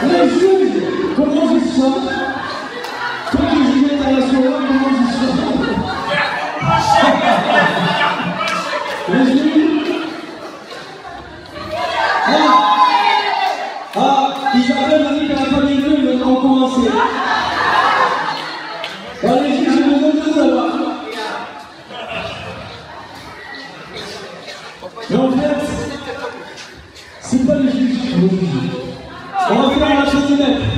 Et la famille Brune Mais en fait, c'est pas les juges qui vont juger. On va faire la chose honnête.